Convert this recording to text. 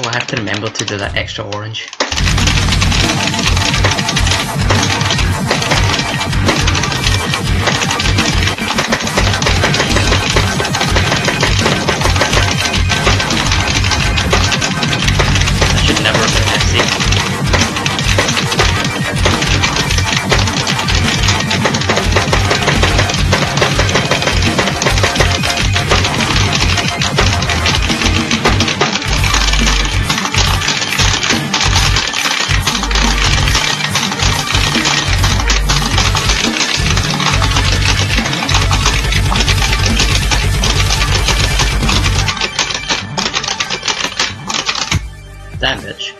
Oh, I have to remember to do that extra orange. damage.